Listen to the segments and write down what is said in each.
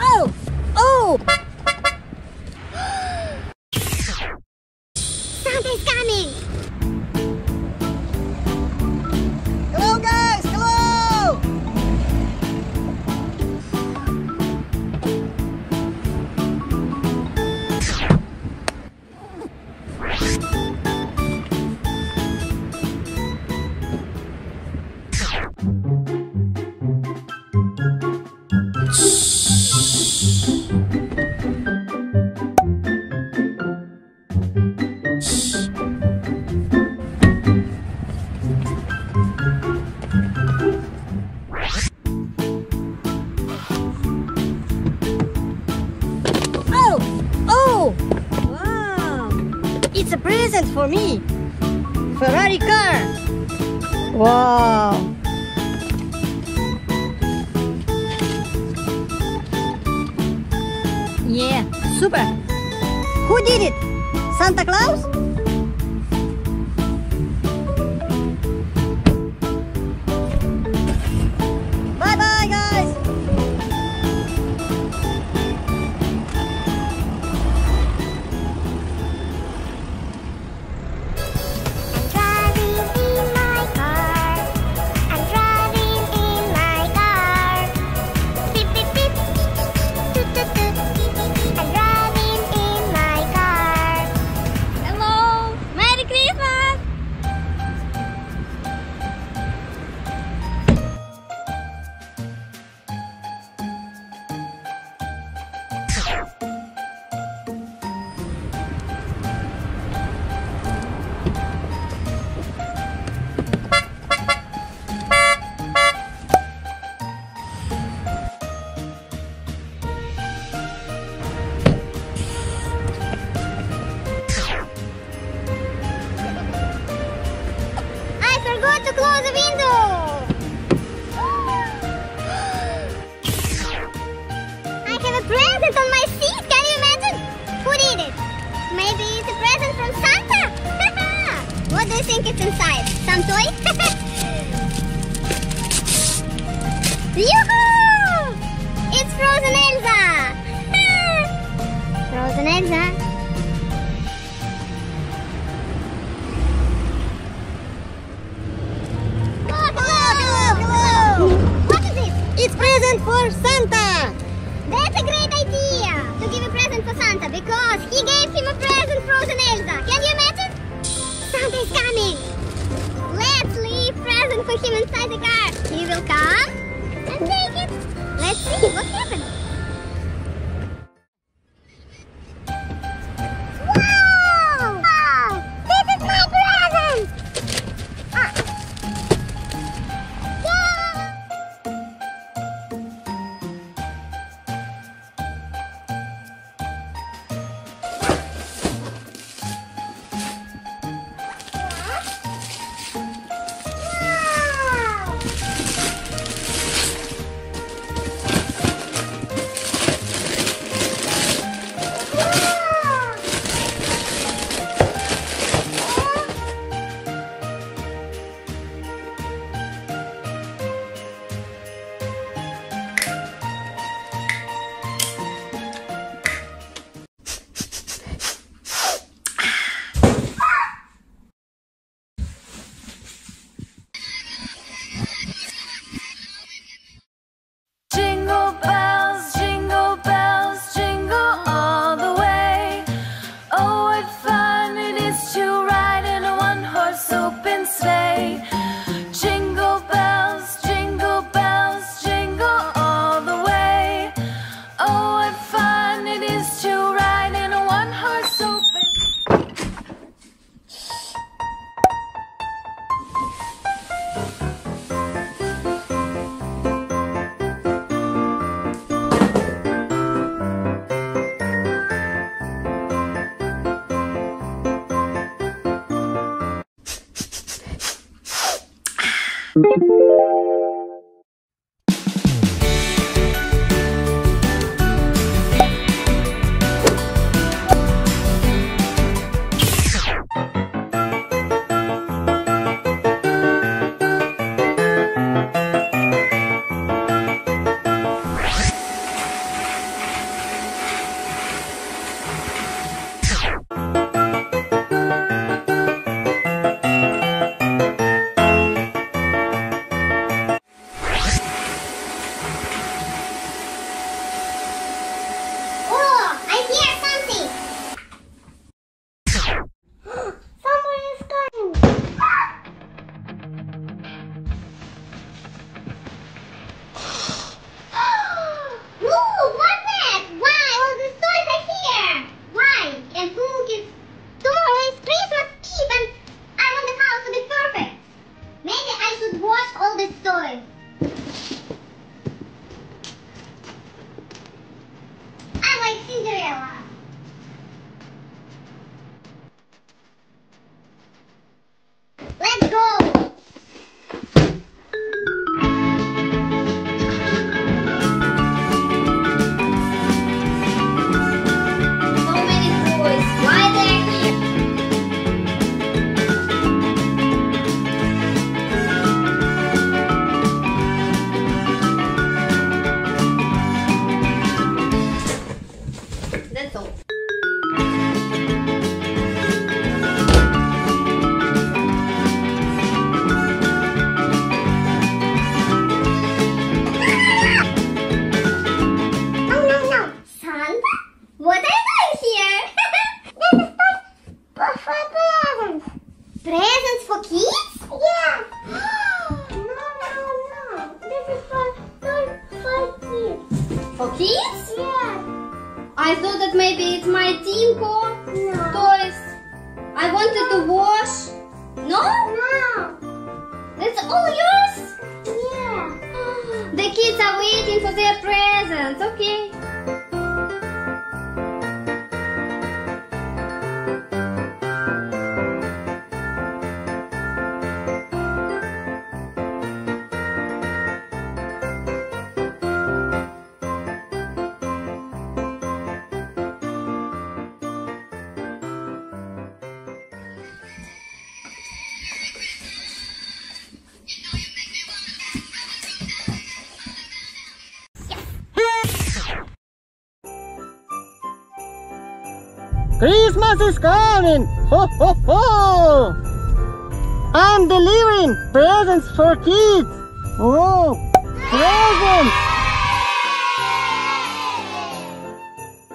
Oh! Oh! Me! Ferrari car! Wow! Yeah, super! Who did it? Santa Claus? Forgot to close the window. I have a present on my seat. Can you imagine? Who did it? Maybe it's a present from Santa. what do you think it's inside? Some toy? Yoo-hoo! It's Frozen Elsa. Frozen Elsa. Present for Santa! That's a great idea to give a present for Santa because he gave him a present, Frozen Elsa. Can you imagine? Santa is coming. Let's leave present for him inside the car. He will come and take it. Let's see what happens. morning. Ho, ho, ho. I'm delivering presents for kids. Oh, presents.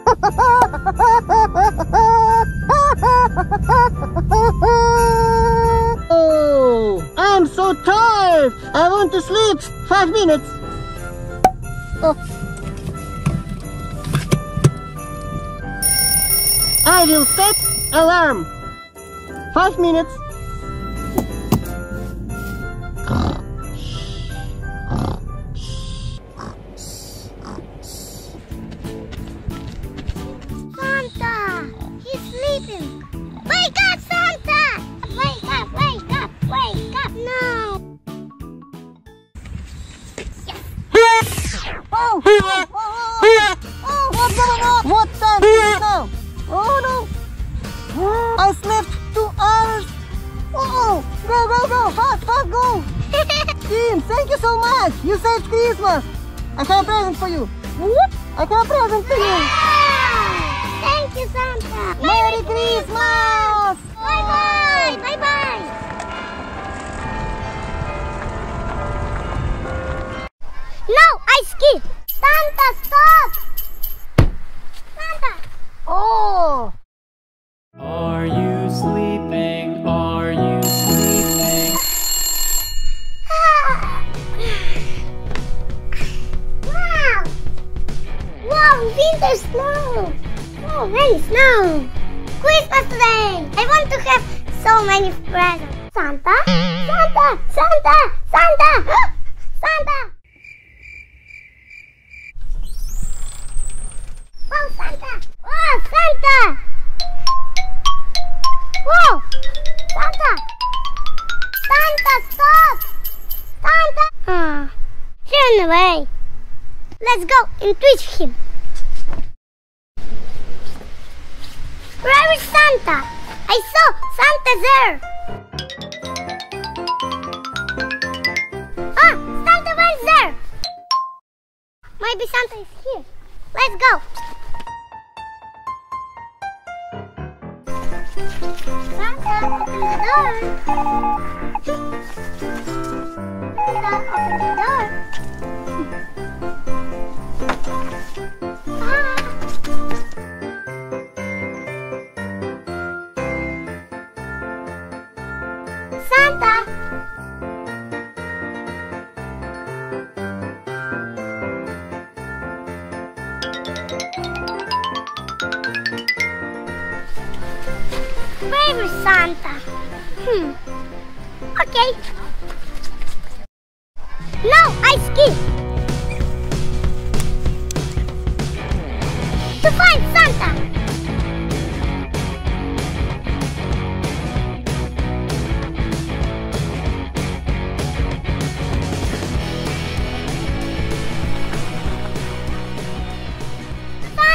oh, I'm so tired. I want to sleep. Five minutes. Oh. I will set Alarm! Five minutes! Maybe Santa is here. Let's go. Santa, open the door.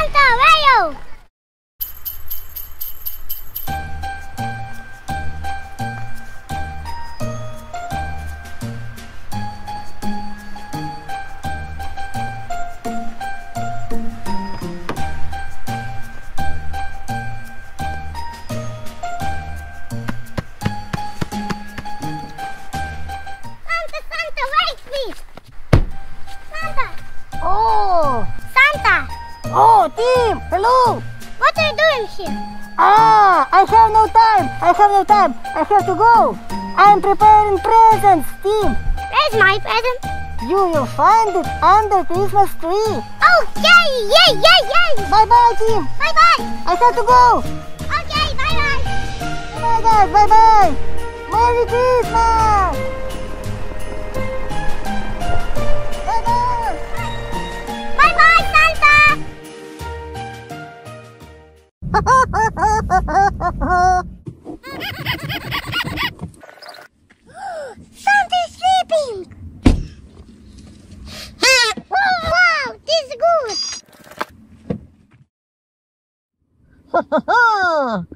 Santa, where you? I have to go. I'm preparing presents, Tim. Where's my present? You will find it under Christmas tree. Okay, yay, yay, yay. Bye bye, Tim. Bye bye. I have to go. Okay, bye bye. Bye guys. Bye bye. Merry Christmas. Bye bye. Bye bye, Santa. Santa's sleeping. wow, this is good.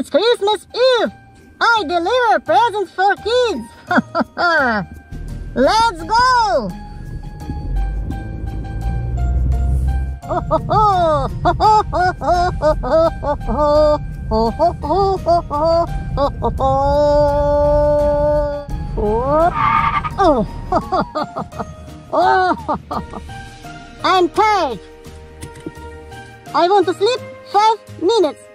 It's Christmas Eve. I deliver presents for kids. Let's go. I'm tired. I want to sleep five minutes.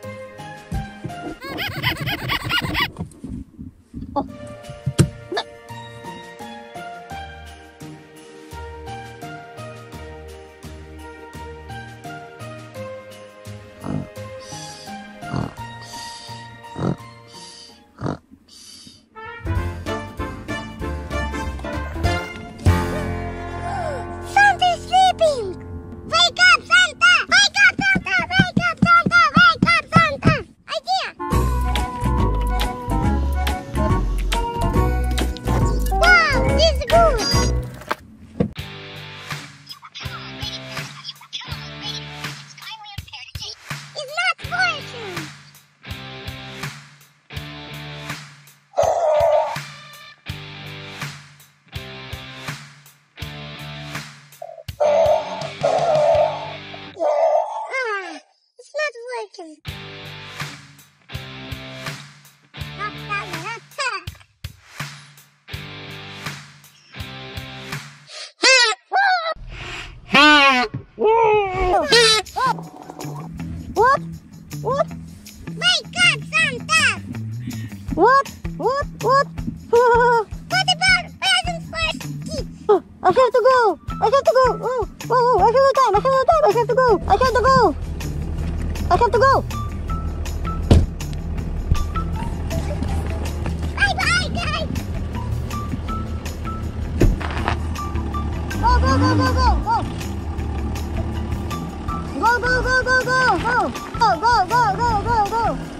Go, go. Go, go, go, go,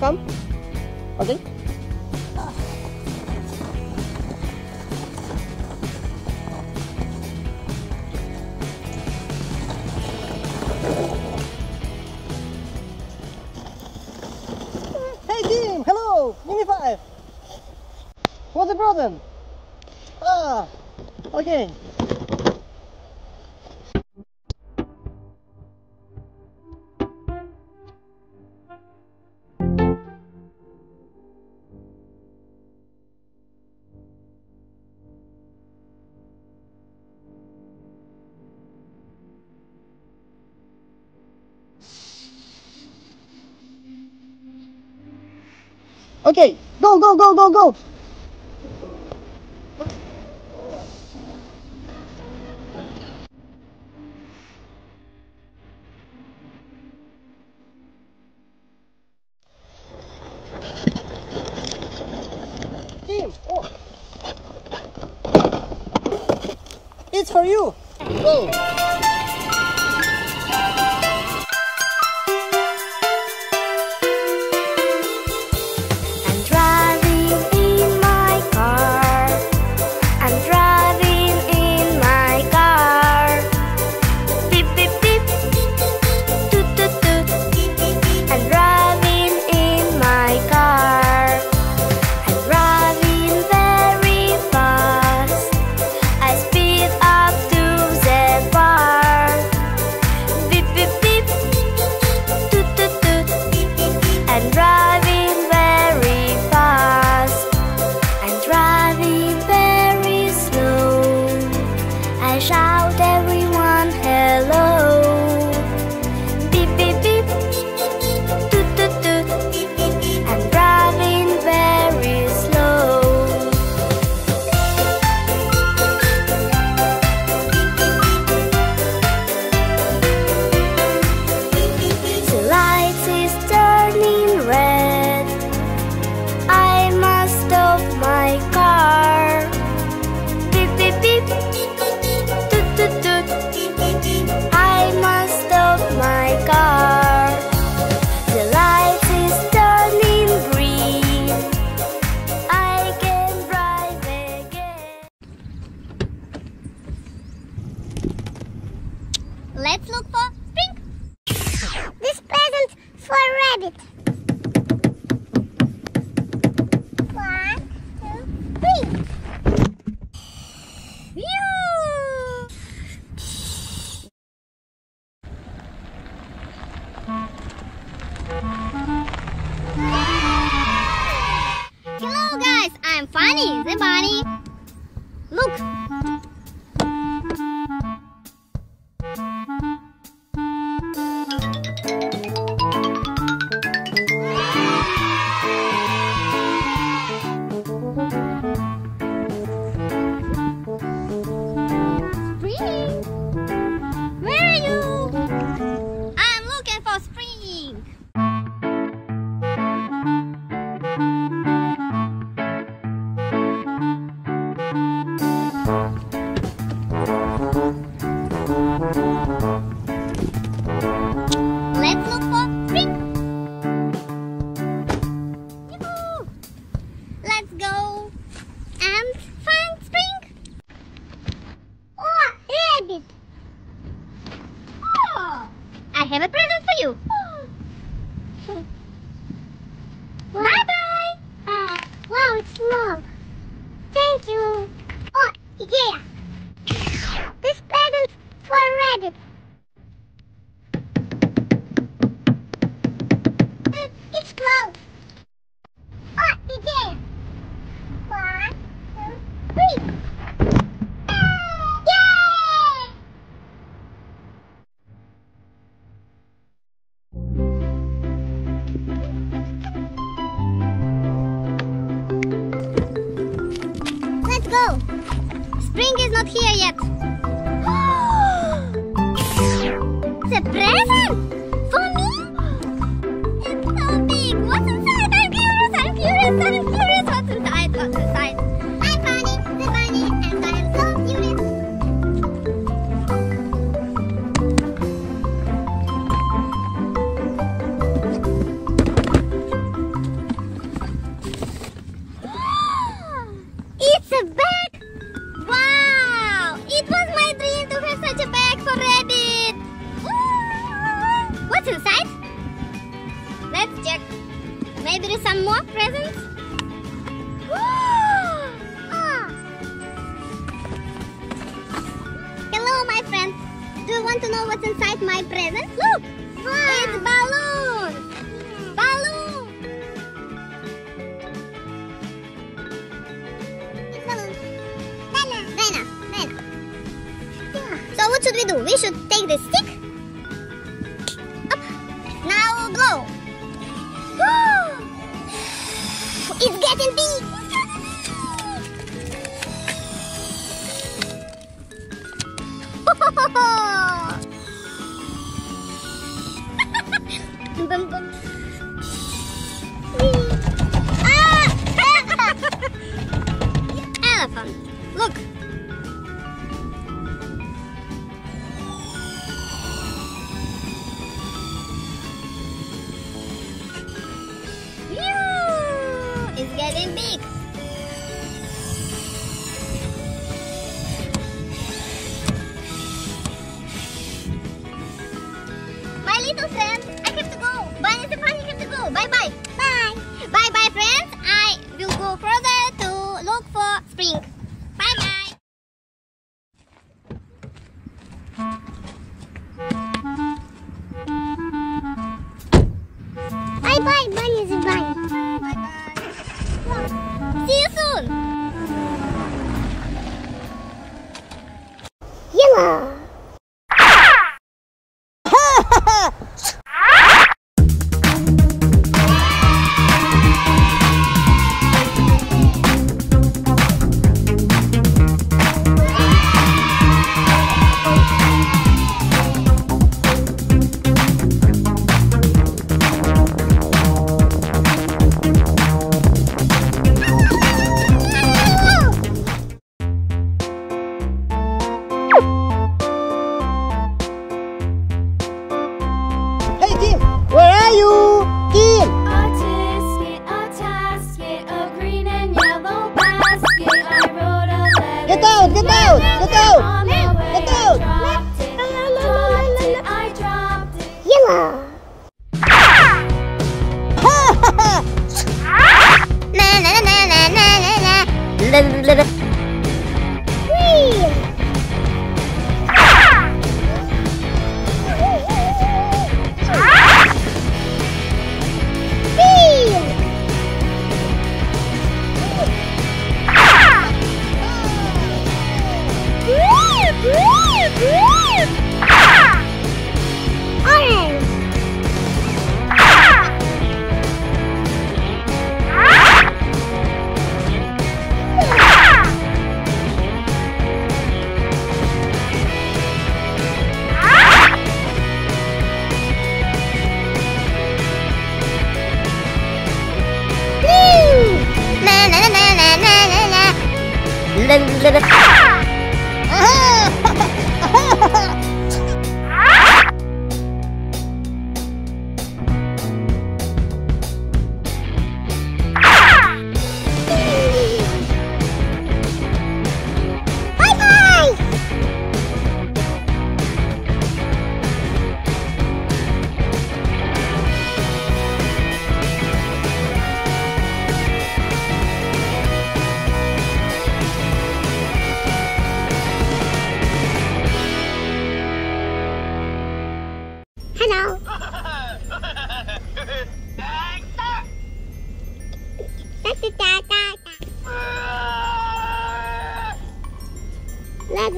welcome. Okay, go, go, go, go, go. Team, oh. It's for you. Go. Let's look for pink. This present for rabbit. Bum,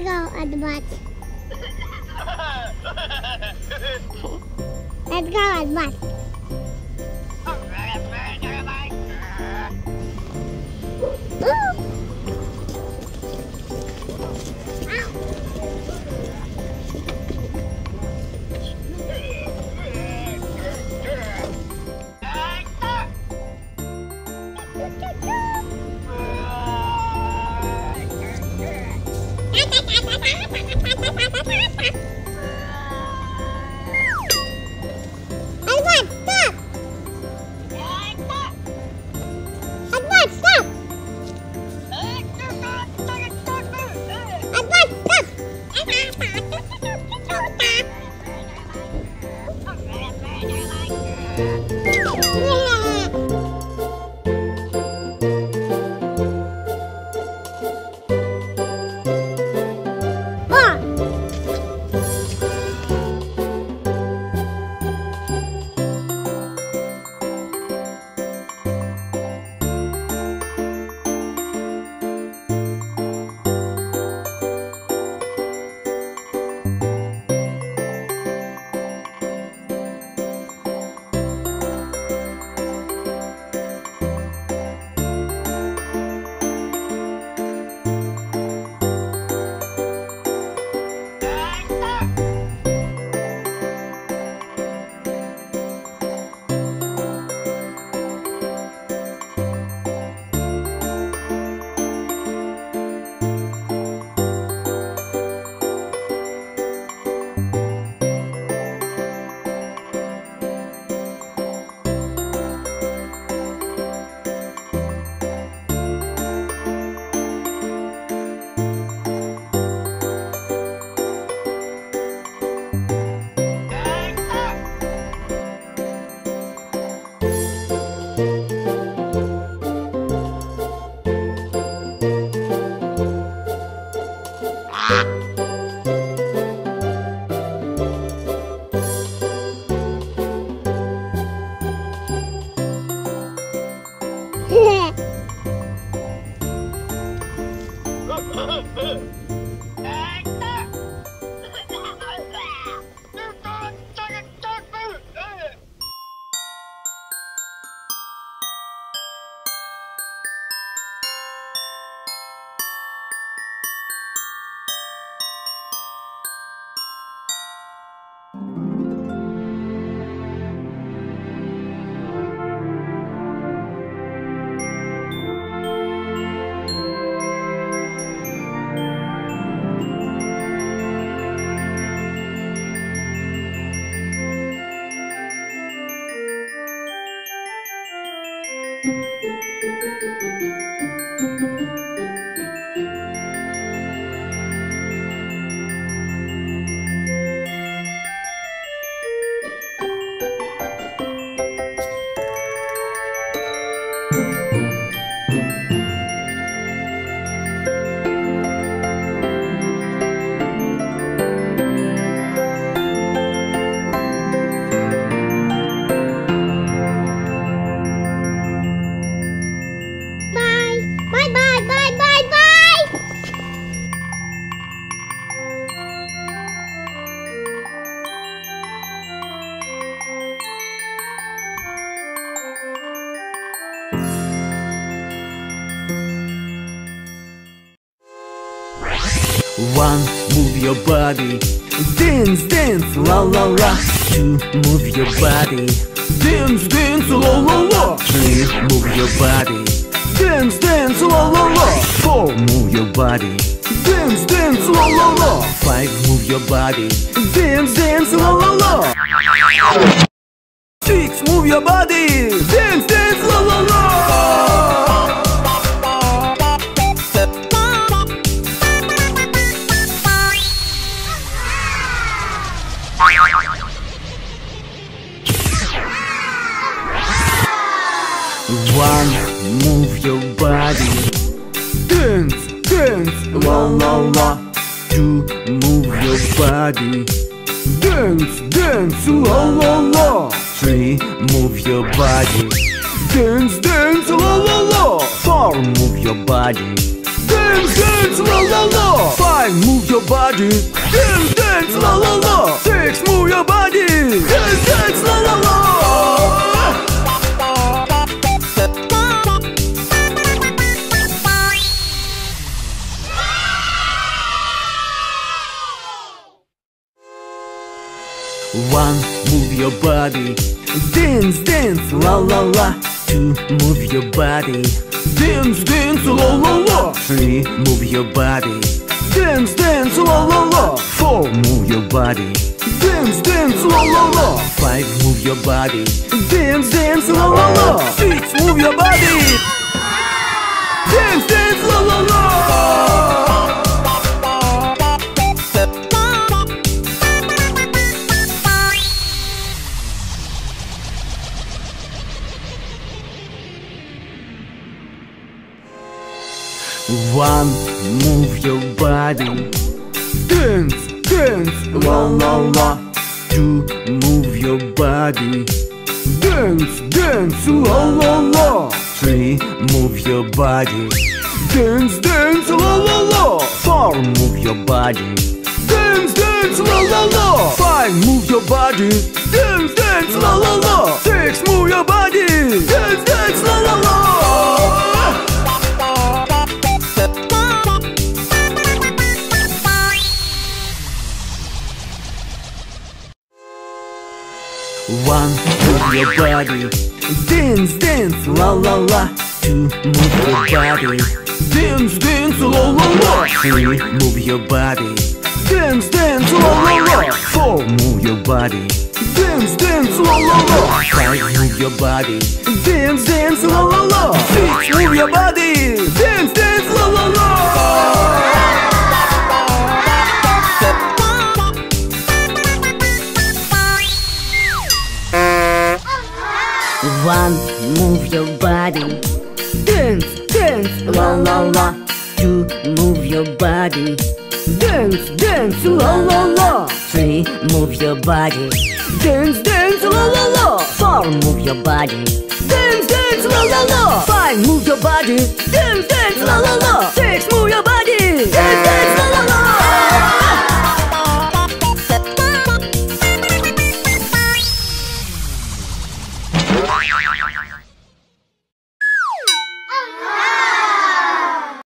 go at the bus. Let's go at move your body. Dance, dance, la la la. Three, move your body. Dance, dance, la la la. Four, move your body. Dance, dance, la la la. Five, move your body. Dance, dance, la la la. Six, move your body. Dance, body. Dance, dance, la la la. Three, move your body. Dance, dance, la la la. Four, move your body. Dance, dance, la la la. Five, move your body. Dance, dance, la la la. Six, move your body. One, move your body. Dance, dance, la la la. Two, move your body. Dance, dance, la la la. Three, move your body. Dance, dance, la la la. Four, move your body. Dance, dance, la la la. Five, move your body. Dance, dance, la la la. Six, move your body. Dance, dance, One, move your body. Dance, dance, la la la. Two, move your body. Dance, dance, la la la. Three, move your body. Dance, dance, la la la. Four, move your body. Dance, dance, la la la. Five, move your body. Dance, dance, la la la. Six, move your body. Dance, dance, la la la. One, move your body. Dance, dance, la la la. Two, move your body. Dance, dance, la la la. Three, move your body. Dance, dance, la la la. Four, move your body. Dance, dance, la la la. Five, move your body. Dance, dance, la la la. Six, move your body. Dance, dance, la la la. one, move your body. Dance, dance, la la la. Two, move your body. Dance, dance, la la la. Three, move your body. Dance, dance, la la la. Four, move your body. Dance, dance, la la la. Five, move your body. Dance, dance, la la la. Six, move your body. Dance, dance, la la la.